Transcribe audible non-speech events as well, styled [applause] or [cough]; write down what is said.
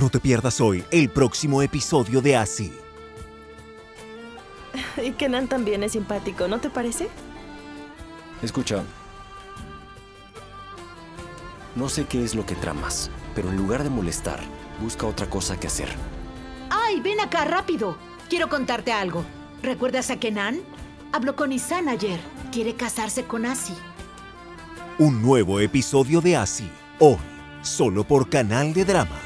No te pierdas hoy el próximo episodio de Así. [laughs] Y Kenan también es simpático, ¿no te parece? Escucha. No sé qué es lo que tramas, pero en lugar de molestar, busca otra cosa que hacer. ¡Ay, ven acá rápido! Quiero contarte algo. ¿Recuerdas a Kenan? Habló con Isan ayer. Quiere casarse con Asi. Un nuevo episodio de Así, hoy, solo por Canal de Drama.